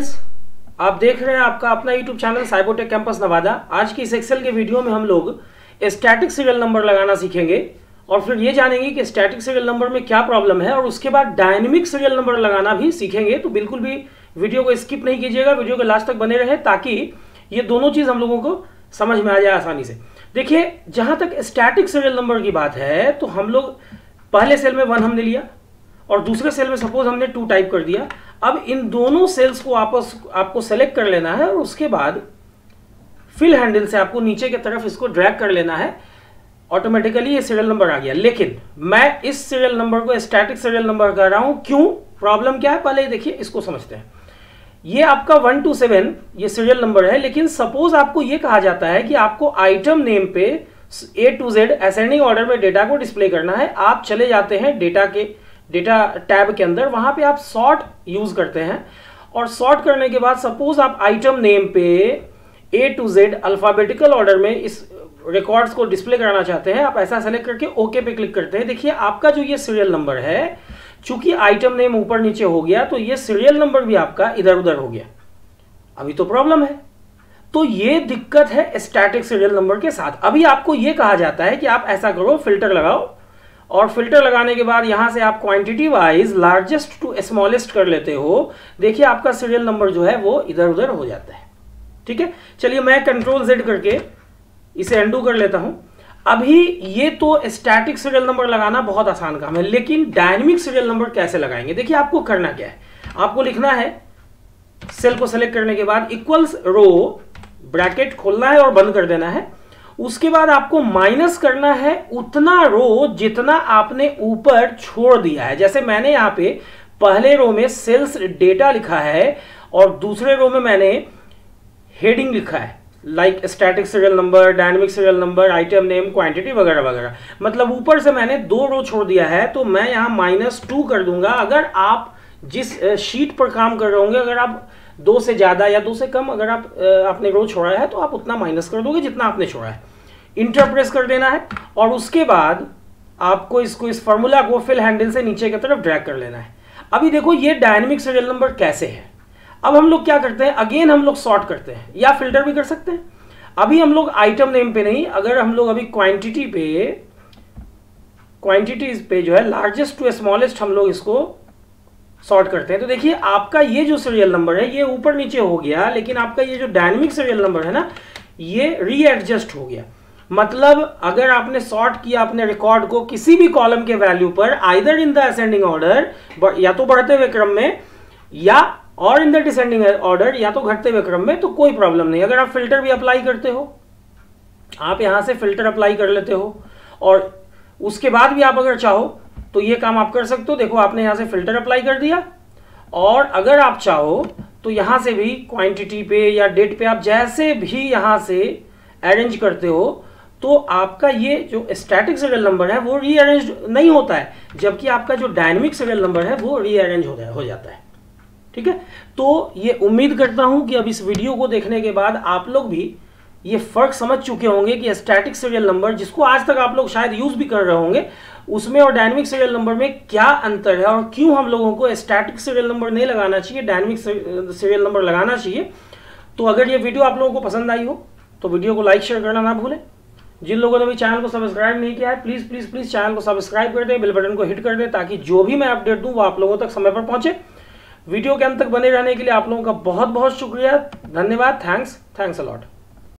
Friends आप देख रहे हैं आपका अपना YouTube channel Cybotech campus Nawada आज की इस एक्सेल के वीडियो में हम लोग स्टैटिक सीरियल नंबर लगाना सीखेंगे और फिर ये जानेंगे कि स्टैटिक सीरियल नंबर में क्या प्रॉब्लम है और उसके बाद डायनेमिक सीरियल नंबर लगाना भी सीखेंगे। तो बिल्कुल भी वीडियो को स्किप नहीं कीजिएगा वीडियो के लास्ट तक बने रहे ताकि ये दोनों चीज़ हम लोगों को समझ में आ जाए आसानी से। देखिए, जहाँ तक स्टैटिक सीरियल नंबर की बात है तो हम लोग पहले सेल में वन हमने लिया और दूसरे सेल में सपोज़ हमने टू टाइप कर दिया। अब इन दोनों सेल्स को आपस, आपको सेलेक्ट कर लेना है और उसके बाद फिल हैंडल से आपको नीचे की तरफ़ इसको ड्रैग कर लेना है। ऑटोमेटिकली ये सीरियल नंबर आ गया। लेकिन मैं इस सीरियल नंबर को स्टैटिक सीरियल नंबर कर रहा हूँ। क्यों? प्रॉब्लम क्या है? पहले देखिए, इसको समझते हैं। ये आपका वन टू सेवन ये सीरियल नंबर है। लेकिन सपोज़ आपको ये कहा जाता है कि आपको आइटम नेम पे A to Z ascending order में डेटा को डिस्प्ले करना है। आप चले जाते हैं डेटा के डेटा टैब के अंदर, वहाँ पे आप सॉर्ट यूज़ करते हैं। और सॉर्ट करने के बाद सपोज़ आप आइटम नेम पे A to Z alphabetical order में इस रिकॉर्ड्स को डिस्प्ले कराना चाहते हैं, आप ऐसा सेलेक्ट करके ओके पे क्लिक करते हैं। देखिए, आपका जो ये सीरियल नंबर है, चूँकि आइटम नेम ऊपर नीचे हो गया तो ये सीरियल नंबर भी आपका इधर उधर हो गया। अभी तो प्रॉब्लम है। तो ये दिक्कत है स्टैटिक सीरियल नंबर के साथ। अभी आपको ये कहा जाता है कि आप ऐसा करो फ़िल्टर लगाओ और फ़िल्टर लगाने के बाद यहाँ से आप quantity wise largest to smallest कर लेते हो, देखिए आपका सीरियल नंबर जो है वो इधर उधर हो जाता है। ठीक है? चलिए मैं कंट्रोल जेड करके इसे अंडू कर लेता हूँ। अभी ये तो स्टैटिक सीरियल नंबर लगाना बहुत आसान काम है, लेकिन डायनेमिक सीरियल नंबर कैसे लगाएँगे? देखिए आपको करना क्या है। आपको लिखना है सेल को सेलेक्ट करने के बाद इक्वल्स रो ब्रैकेट खोलना है और बंद कर देना है। उसके बाद आपको माइनस करना है उतना रो जितना आपने ऊपर छोड़ दिया है। जैसे मैंने यहाँ पे पहले रो में सेल्स डेटा लिखा है और दूसरे रो में मैंने हेडिंग लिखा है like static serial number dynamic serial number item name quantity वगैरह वगैरह। मतलब ऊपर से मैंने दो रो छोड़ दिया है तो मैं यहाँ माइनस टू कर दूँगा। अगर आप जिस शीट पर काम कर रहे होंगे, अगर आप दो से ज़्यादा या दो से कम अगर आप आपने रो छोड़ा है तो आप उतना माइनस कर दोगे जितना आपने छोड़ा है। इंटर प्रेस कर देना है और उसके बाद आपको इसको, इस फॉर्मूला को फिल हैंडल से नीचे की तरफ़ ड्रैग कर लेना है। अभी देखो ये डायनेमिक सीरियल नंबर कैसे है। अब हम लोग क्या करते हैं? अगेन हम लोग सॉर्ट करते हैं या फ़िल्टर भी कर सकते हैं। अभी हम लोग आइटम नेम पे नहीं, अगर हम लोग अभी क्वांटिटी पे क्वांटिटी पे जो है लार्जेस्ट टू स्मॉलेस्ट हम लोग इसको सॉर्ट करते हैं। तो देखिए, आपका ये जो सीरियल नंबर है, ये ऊपर नीचे हो गया, लेकिन आपका ये जो डायनेमिक सीरियल नंबर है ना, ये रीएडजस्ट हो गया। मतलब अगर आपने सॉर्ट किया अपने रिकॉर्ड को किसी भी कॉलम के वैल्यू पर either in the ascending order या तो बढ़ते हुए क्रम में, या और इन द डिसेंडिंग ऑर्डर या तो घटते हुए क्रम में तो कोई प्रॉब्लम नहीं। अगर आप फ़िल्टर भी अप्लाई करते हो, आप यहाँ से फ़िल्टर अप्लाई कर लेते हो, और उसके बाद भी आप अगर चाहो तो ये काम आप कर सकते हो। देखो आपने यहाँ से फ़िल्टर अप्लाई कर दिया। और अगर आप चाहो तो यहाँ से भी क्वांटिटी पे या डेट पे आप जैसे भी यहाँ से अरेंज करते हो तो आपका ये जो स्टैटिक सीरियल नंबर है वो रीअरेंज नहीं होता है। जबकि आपका जो डायनेमिक सीरियल नंबर है वो रीअरेंज हो, हो जाता है। ठीक है? तो ये उम्मीद करता हूँ कि अब इस वीडियो को देखने के बाद आप लोग भी ये फ़र्क समझ चुके होंगे कि स्टैटिक सीरियल नंबर जिसको आज तक आप लोग शायद यूज़ भी कर रहे होंगे, उसमें और डायनेमिक सीरियल नंबर में क्या अंतर है और क्यों हम लोगों को स्टैटिक सीरियल नंबर नहीं लगाना चाहिए डायनेमिक सीरियल नंबर लगाना चाहिए? तो अगर ये वीडियो आप लोगों को पसंद आई हो तो वीडियो को लाइक शेयर करना ना भूलें। जिन लोगों ने भी चैनल को सब्सक्राइब नहीं किया है प्लीज़ प्लीज़ प्लीज़ चैनल को सब्सक्राइब कर दें बेल बटन को हिट कर दें, ताकि जो भी मैं अपडेट दूँ, वो आप लोगों तक समय पर पहुँचे। वीडियो के अंत तक बने रहने के लिए आप लोगों का बहुत बहुत शुक्रिया। धन्यवाद। Thanks thanks a lot